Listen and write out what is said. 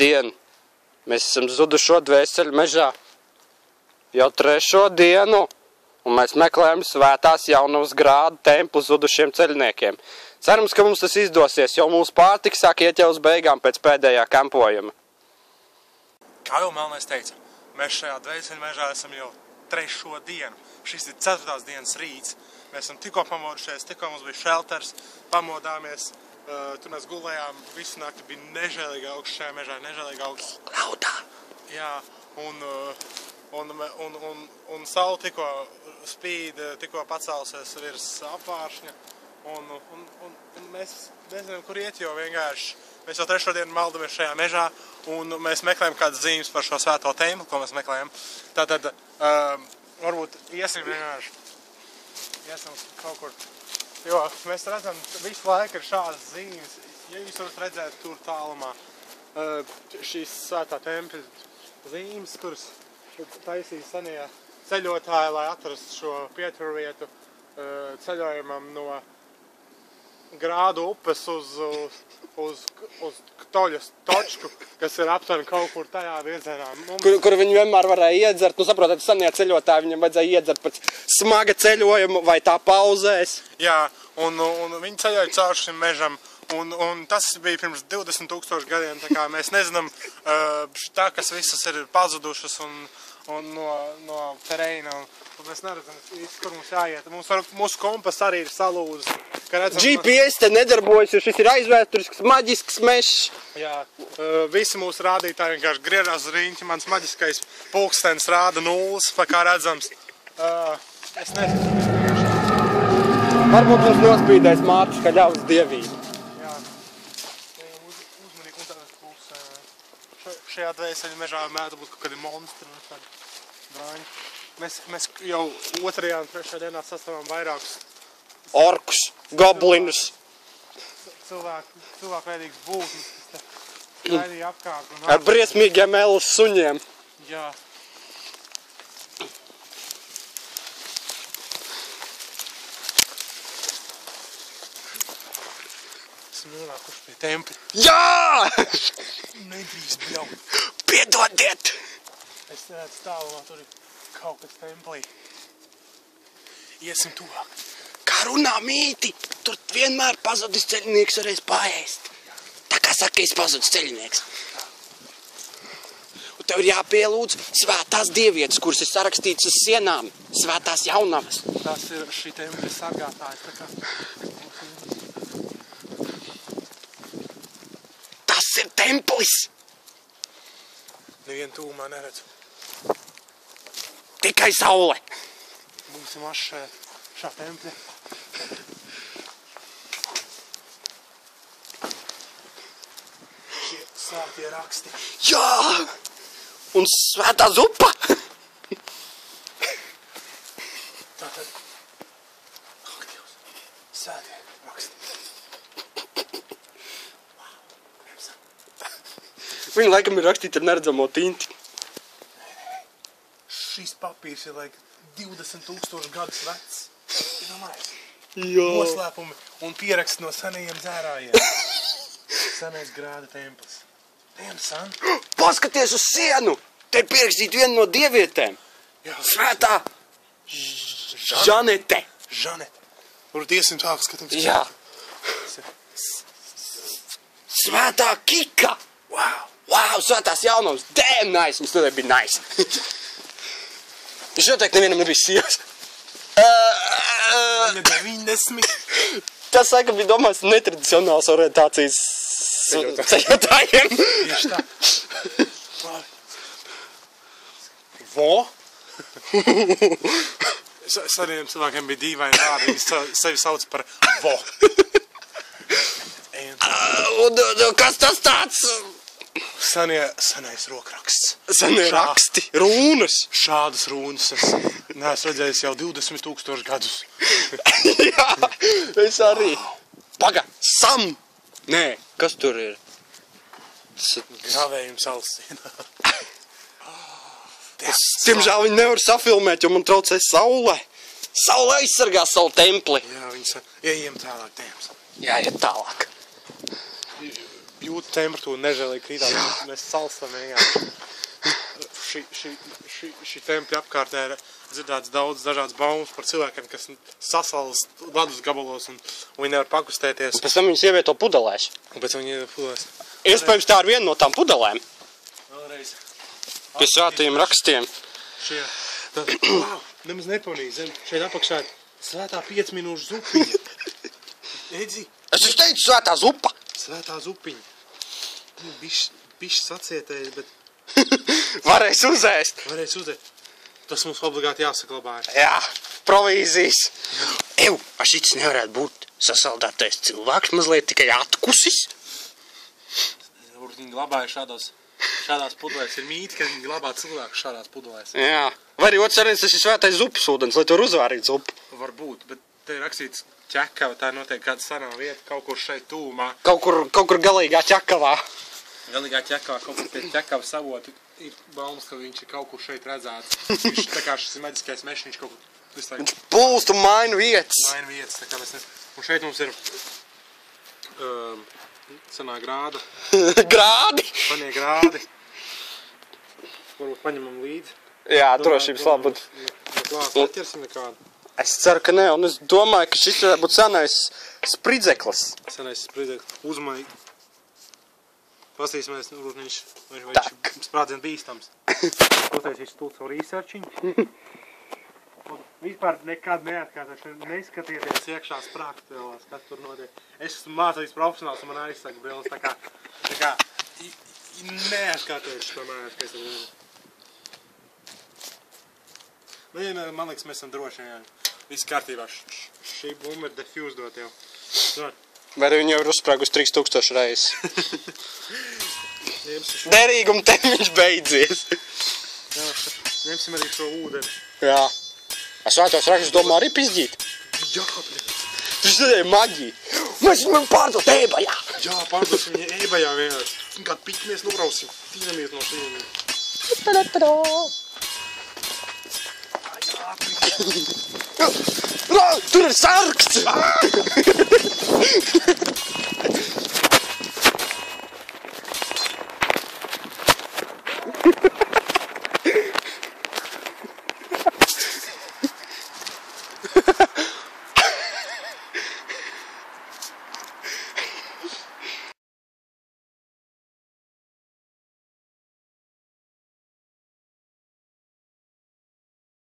dienu. Mēs esam zudušo dvēseli mežā. Jau trešo dienu. Un mēs meklējam svētās jaunavas grādu templu zudušiem ceļniekiem. Cerams, ka mums tas izdosies, jo mūsu pārtika sāk iet jau uz beigām pēc pēdējā kampojuma. Kā jau Melnais teica, mēs šajā dvēseli mežā esam jau trešo dienu. Šis ir ceturtās dienas rīts. Mēs esam tikko pamodušies, tikko mums bija šelters, pamodāmies. Uh, tur mēs gulējām, visu nakti bija nežēlīgi augsts šajā mežā, nežēlīgi augsts. Laudā! Jā, un, uh, un, un, un, un saule tikko spīd, tikko pacēlusies virs apvāršņa. Un, un, un, un mēs nezinām, kur iet, jo vienkārši mēs jau trešo dienu maldamies šajā mežā un mēs meklējam kādas zīmes par šo svēto tēmu, ko mēs meklējam. Tātad um, varbūt iesim vienkārši, iesim kaut kur, jo mēs redzam, visu laiku ir šādas zīmes. Ja jūs varat redzēt tur tālumā uh, šīs svētā tempļa zīmes, kuras taisīja senie ceļotāji, lai atrastu šo pieturvietu uh, ceļojumam no grādu upes uz, uz, uz, uz toļas točku, kas ir aptuveni kaut kur tajā virzienā. Mums... Kur, kur viņi vienmēr varēja iedzert, nu saprotat, senie ceļotāji viņam vajadzēja iedzert pēc smaga ceļojuma vai tā pauzēs. Jā, un, un viņi ceļoja cauri šim mežam. Un, un tas bija pirms 20 tūkstoši gadiem, tā kā mēs nezinām, tā, kas visas ir pazudušas un, un no, no terēna, un, un mēs neredzam, kur mums jāiet. Mums var, mūsu kompas arī ir salūzis. Redzam, GPS te nedarbojas, jo šis ir aizvēsturisks, maģisks mežs. Jā, uh, visi mūsu rādītāji vienkārši griežas uz rīņķi. Mans maģiskais pulkstenis rāda nulles, pa kā redzams. Uh, es nezinu, Varbūt mums nospīdēs mātes, ka ļaus dievību. jā. Ejam Uz, uzmanīgi un tagad būs uh, še- šajā dvēseli mežā mēdz būt kaut kādi monstri un tādi brāņi. Mēs, mēs jau otrajā un trešajā dienā sastāvam vairākus Orkus, goblinus. cilvēku, cilvēku veidīgus būtnes, kas gaidīja apkārt. Un Ar briesmīgiem elas suņiem. Jā. Esmu nonākuši pie tempļa. Jā! Nedrīkst bļaut. Piedodiet! Es redzu tālumā, tur ir kaut kas templī. Iesim tuvāk. Kā runā mīti, tur vienmēr pazudis ceļnieks varēs paēst. Tā kā saka, es pazudis ceļnieks. Un tev ir jāpielūdz svētās dievietes, kuras ir sarakstītas uz sienām. Svētās jaunavas. Tas ir šī tempļa sargātājs. Tā kā Tas ir templis. nevienu tūmā neredzu. Tikai saule. Būsim aš šajā, šā tempļa. Šie svētie raksti. Jā! Un svētā zupa. Tātad. Ak, Dievs. Svētie raksti. Viņa laikam ir rakstīta ar neredzamo tinti. Šis papīrs ir laik 20 tūkstoši gadus vecs. Jā. Noslēpumi un pieraksti no senajiem dzērājiem. Senais grāda templis. Damn, son. Paskaties uz sienu! Te ir pierakstīta viena no dievietēm. Jā, Svētā Žanete. Žanet. Varbūt iesim tālāk skatīties. Jā. Svētā Kika. Wow. Wow, svētās jaunums. Damn, nice. Mums tur bija nice. Viņš noteikti nevienam nebija sievas. Uh, uh, Viņa 90. tas saka, bija domāts netradicionāls orientācijas ceļotājiem. Tieši tā. Vo? Sa- Seniem cilvēkiem bija dīvaini vārdi. Viņi sevi sauc par vo. Un, kas tas tāds? Senie, senais rokraksts. Senie Šā- raksti, rūnas. Šādas runas es neesmu redzējis jau 20 tūkstoši gadus. Jā, es arī. Paga, sam. Nē, kas tur ir? Tas- Gravējums alsīnā. Diemžēl viņi nevar safilmēt, jo man traucē saule. Saule aizsargā savu templi. Jā, viņi sa... Ejam tālāk, tēms. Jā, iet tālāk. Jūtu temperatūru, nežēlīgi krītās. Mēs salstam vienkārši. Šī, šī, šī, šī tempļa apkārtnē ir dzirdēts daudz dažādas baumas par cilvēkiem, kas sasalas ledus gabalos un, un viņi nevar pakustēties. Un pēc tam viņus ievieto pudelēs. Un pēc tam viņi iedafulēs. Iespējams, tā ir viena no tām pudelēm. Vēlreiz. Pie svētajiem rakstiem. Šie. Tad, wow, nemaz nepamanīju. Zem, šeit apakšā ir svētā 5 minūšu zupiņa. Edzi, Es jums teicu, svētā zupa. svētā zupiņa. Nu, bišķi, bišķi sacietējis, bet Varēs uzēst. varēs uzēt. Tas mums obligāti jāsaglabā. ir. Jā, provīzijas. Ew, a šits nevarētu būt sasaldētais cilvēks, mazliet tikai atkusis. Viņi glabāja šādos, šādās pudelēs. Ir mīti, ka viņi glabā cilvēku šādās pudelēs. Jā. Vai arī otrs variants, tas ir svētais zupas ūdens, lai tur uzvārītu zupu. Varbūt, bet te ir rakstīts ķekava, tā ir noteikti kāda sanā vieta, kaut kur šeit tūmā. Kaut kur, kaut kur galīgā ķekavā. Galīgā ķekavā, kaut kur pie ķekava savota, ir baumas, ka viņš ir kaut kur šeit redzēts. Viņš tā kā šis maģiskais mešs, viņš kaut kur visu laiku Pulst un maina vietas. maina vietas, tā kā mēs ne... Un šeit mums ir um, senā grāda, Grādi. panie grādi. Varbūt paņemam līdzi. Jā, drošības labad. Klāt, atķersim nekādu. Es ceru, ka ne, un es domāju, ka šis varētu būt senais spridzeklis. Senais spriedzeklis. Uzmanīgi. Pastīsimies, nu, viņš, vai, vai Tak. viņš sprādzien bīstams. Uztaisīs tūlīt savu researchiņu. Un vispār nekad neatkārtošu, neskatieties iekšā sprāgtēlās, kas tur notiek. Es esmu mācījis profesionāls un man aizsaka brilles, tā kā, tā kā, neatkārtošu to mājās, ka es to zinu. Man, man liekas, mēs esam droši, jā. Viss kārtībā. Šī bumba ir defusdot jau. Nu, Vai viņi jau ir uzsprāgusi 3000 reizes? Derīguma termiņš beidzies. jā, ņemsim arī šo ūdeni. Jā. Es svētos rakstus domā arī pizdīt. Jā, bļa. Tas ir maģija. Mēs viņam pārdot ēbajā. Jā, pārdosim viņu ēbajā vienkārši. Kādu piķi mēs nobrausim. Tīnamies no šiem. Rā, Tur ir sarksts!